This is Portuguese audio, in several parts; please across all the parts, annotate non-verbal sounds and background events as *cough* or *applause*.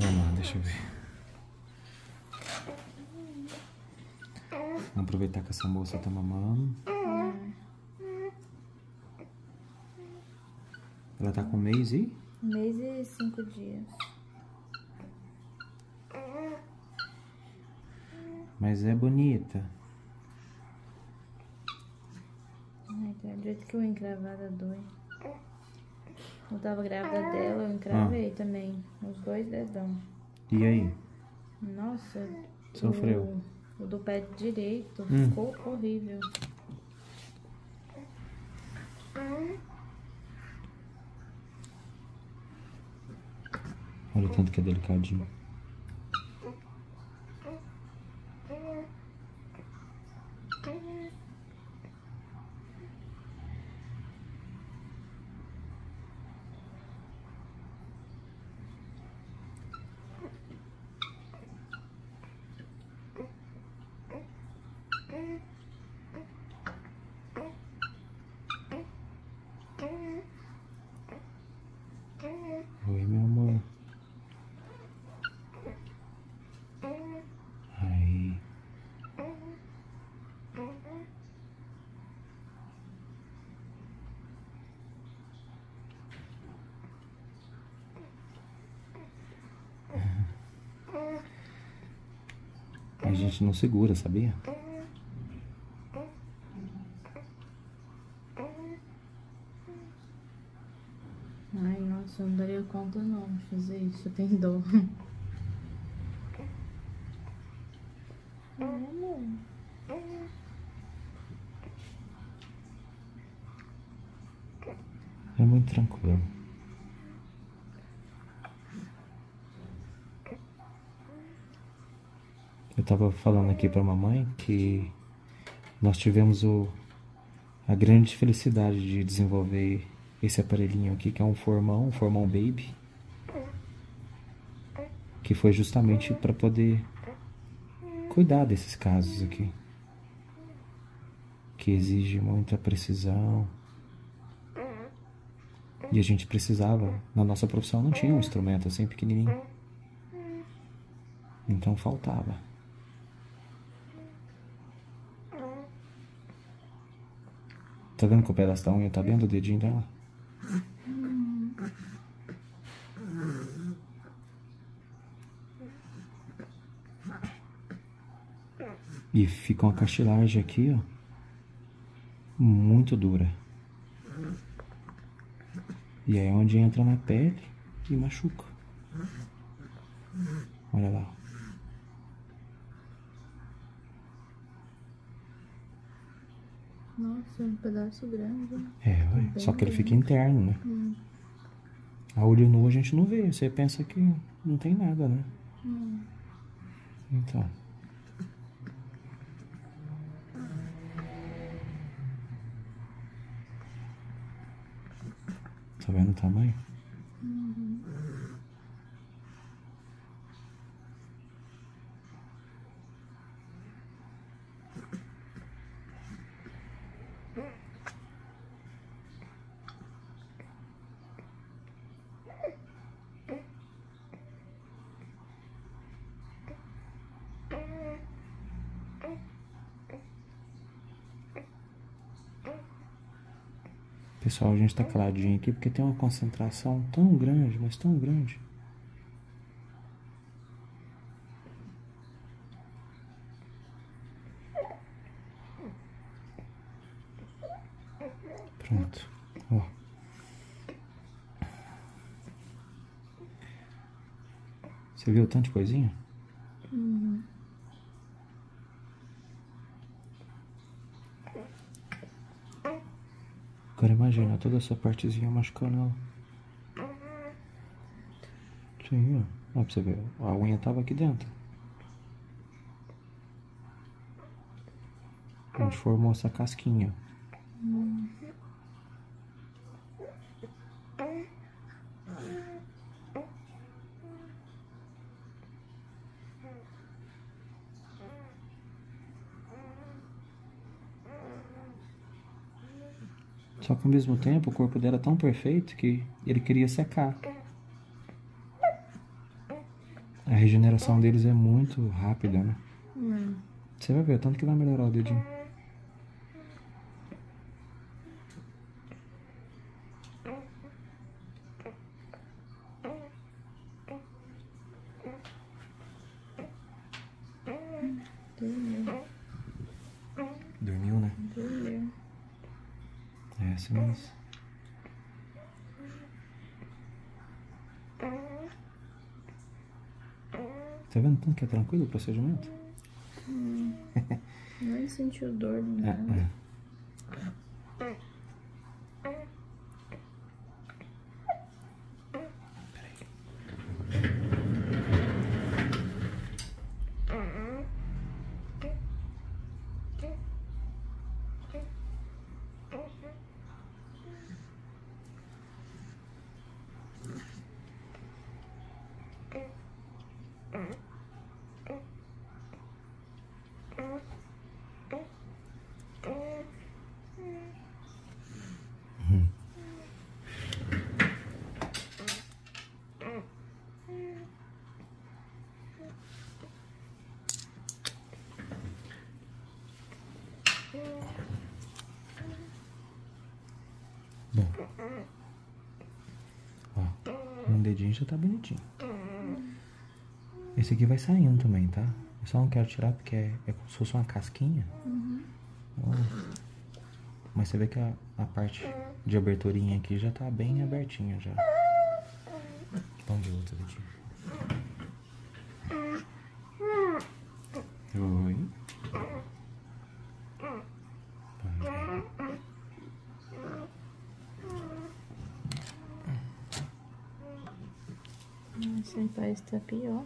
Vamos lá, deixa eu ver. Vamos aproveitar que essa moça tá mamando. Ela tá com um mês e? Um mês e cinco dias. Mas é bonita. Ai, cara, do jeito que eu encravada dói. Eu tava grávida dela, eu encravei também. Os dois dedão. E aí? Nossa. Sofreu? O, o do pé direito Hum. ficou horrível. Olha o tanto que é delicadinho. Oi, meu amor. Aí. A gente não segura, sabia? Ai, nossa, eu não daria conta não de fazer isso, eu tenho dor. É muito tranquilo. Eu tava falando aqui pra mamãe que nós tivemos o, a grande felicidade de desenvolver esse aparelhinho aqui, que é um formão, um formão baby, que foi justamente para poder cuidar desses casos aqui, que exige muita precisão. E a gente precisava, na nossa profissão não tinha um instrumento assim pequenininho. Então faltava. Tá vendo que o pedaço da unha tá dentro do dedinho dela? E fica uma cartilagem aqui, ó. Muito dura. E aí é onde entra na pele e machuca. Olha lá. Nossa, um pedaço grande. É, ué, só que ele fica interno, né? A olho nu a gente não vê. Você pensa que não tem nada, né? Então. Tá vendo o tamanho? Pessoal, a gente tá caladinho aqui porque tem uma concentração tão grande, mas tão grande. Pronto. Ó. Você viu tanto de coisinha? Toda essa partezinha machucando ela. Sim, ó. Ó, pra você ver. A unha tava aqui dentro. A gente formou essa casquinha. Só que ao mesmo tempo o corpo dela é tão perfeito que ele queria secar. A regeneração deles é muito rápida, né? Você vai ver o tanto que vai melhorar o dedinho. É mesmo. Tá vendo tanto que é tranquilo o procedimento? *laughs* Nem sentiu dor nem É, nada. é. Bom. Ó, um dedinho já tá bonitinho. Esse aqui vai saindo também, tá? Eu só não quero tirar porque é, é como se fosse uma casquinha. Ó. Mas você vê que a, a parte de aberturinha aqui já tá bem abertinha já. Vamos ver outro dedinho. Oi. Esse pai está pior.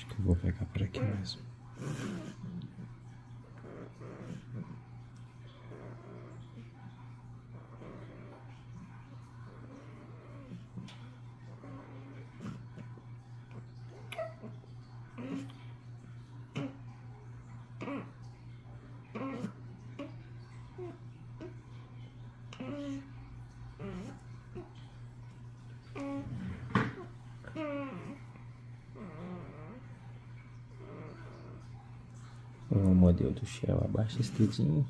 Acho que eu vou pegar por aqui mesmo. O modelo do Shell abaixa esse dedinho.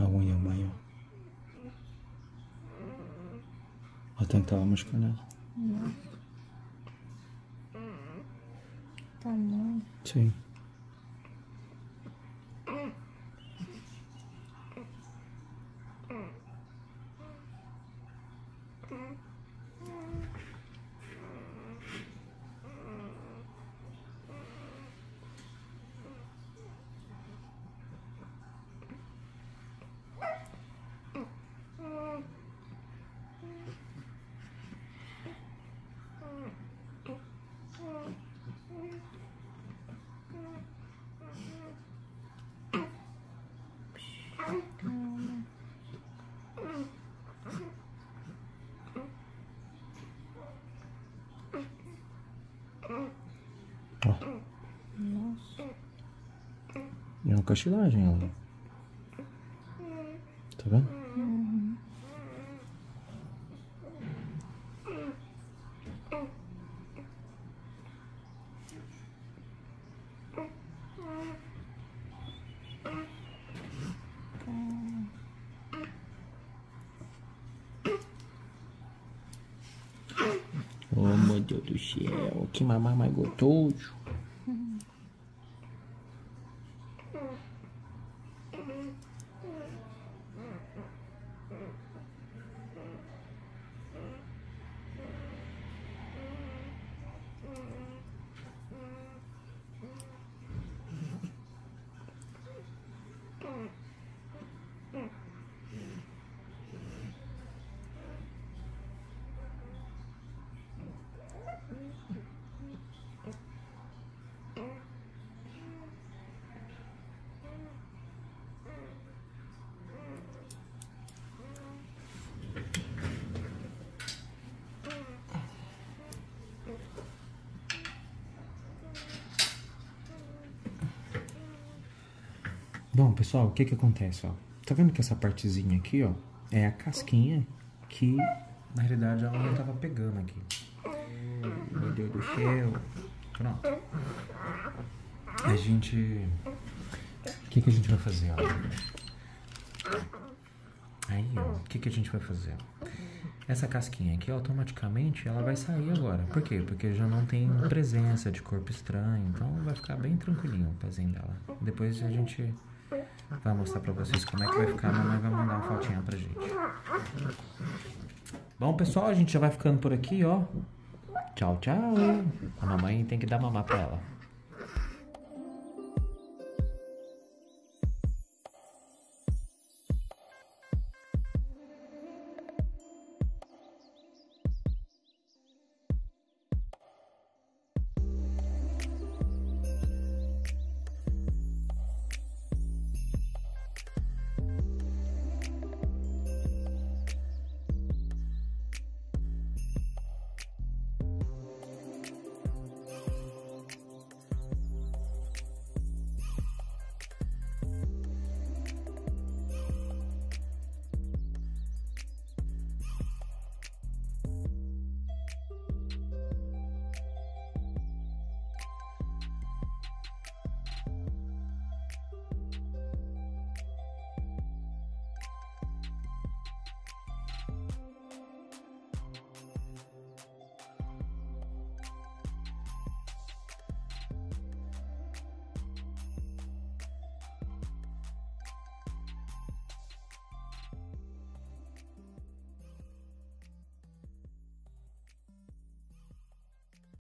A unha mãe, ó. Ó, tanto que tava machucando ela. Tamanho. Sim. Ó. Nossa. É uma cartilagem, ó. Tá vendo? Deus do céu, que mamar mais gostoso. *laughs* Bom, pessoal, o que que acontece, ó? Tá vendo que essa partezinha aqui, ó, é a casquinha que, na realidade, ela não tava pegando aqui. Meu Deus do céu. Pronto. A gente... O que que a gente vai fazer, ó? Aí, ó, o que que a gente vai fazer? Essa casquinha aqui, automaticamente, ela vai sair agora. Por quê? Porque já não tem presença de corpo estranho. Então, vai ficar bem tranquilinho o pezinho dela. Depois a gente vai mostrar pra vocês como é que vai ficar. A mamãe vai mandar uma fotinha pra gente. Bom, pessoal, a gente já vai ficando por aqui, ó. Tchau, tchau. A mamãe tem que dar mamar pra ela.